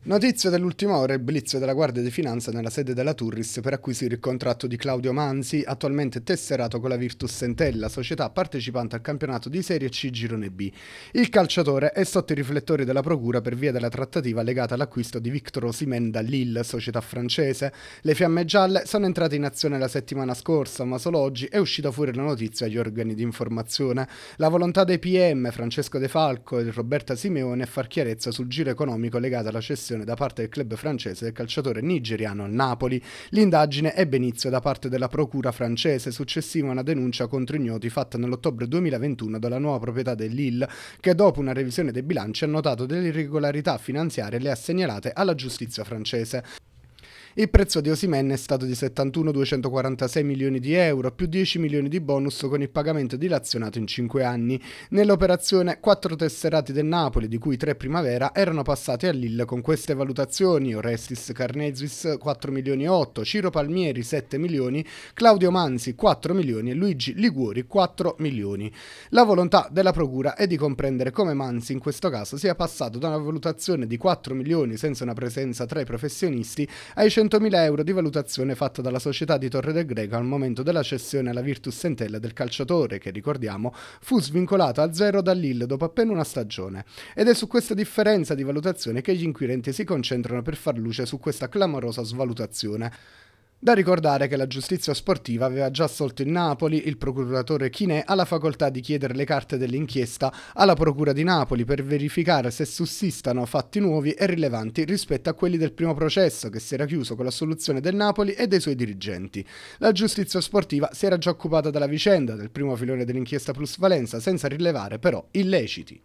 Notizia dell'ultima ora, il blitz della Guardia di Finanza nella sede della Turris per acquisire il contratto di Claudio Manzi, attualmente tesserato con la Virtus Entella, società partecipante al campionato di Serie C Girone B. Il calciatore è sotto i riflettori della Procura per via della trattativa legata all'acquisto di Victor Osimen da Lille, società francese. Le fiamme gialle sono entrate in azione la settimana scorsa, ma solo oggi è uscita fuori la notizia agli organi di informazione. La volontà dei PM, Francesco De Falco e Roberta Simeone, è far chiarezza sul giro economico legato alla cessione da parte del club francese del calciatore nigeriano al Napoli. L'indagine ebbe inizio da parte della procura francese successiva a una denuncia contro ignoti fatta nell'ottobre 2021 dalla nuova proprietà del Lille, che dopo una revisione dei bilanci ha notato delle irregolarità finanziarie e le ha segnalate alla giustizia francese. Il prezzo di Osimen è stato di 71,246 milioni di euro, più 10 milioni di bonus con il pagamento dilazionato in 5 anni. Nell'operazione, 4 tesserati del Napoli, di cui 3 primavera, erano passati a Lille con queste valutazioni: Orestis Carnesis 4 milioni e 8, Ciro Palmieri 7 milioni, Claudio Manzi 4 milioni e Luigi Liguori 4 milioni. La volontà della Procura è di comprendere come Manzi in questo caso sia passato da una valutazione di 4 milioni senza una presenza tra i professionisti ai 100.000 euro di valutazione fatta dalla società di Torre del Greco al momento della cessione alla Virtus Entella del calciatore che, ricordiamo, fu svincolato a zero da Lille dopo appena una stagione. Ed è su questa differenza di valutazione che gli inquirenti si concentrano per far luce su questa clamorosa svalutazione. Da ricordare che la giustizia sportiva aveva già assolto il Napoli, il procuratore Chinè ha la facoltà di chiedere le carte dell'inchiesta alla Procura di Napoli per verificare se sussistano fatti nuovi e rilevanti rispetto a quelli del primo processo che si era chiuso con l'assoluzione del Napoli e dei suoi dirigenti. La giustizia sportiva si era già occupata della vicenda del primo filone dell'inchiesta plusvalenza senza rilevare però illeciti.